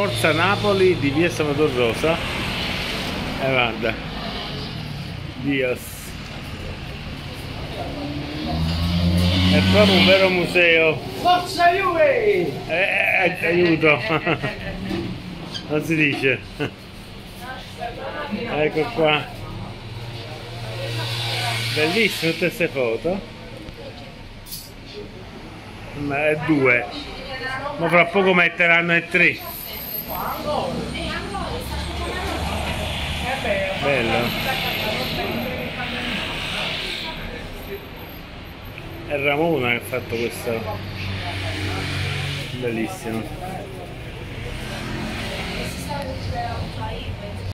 Forza Napoli di via Salvador Rosa. E guarda. Dios. È proprio un vero museo. Forza Juve! Eh, eh, aiuto. Non si dice. Ecco qua. Bellissime tutte queste foto. Ma è due. Ma fra poco metteranno e tre. Bello. È Ramona che ha fatto questo. Bellissimo.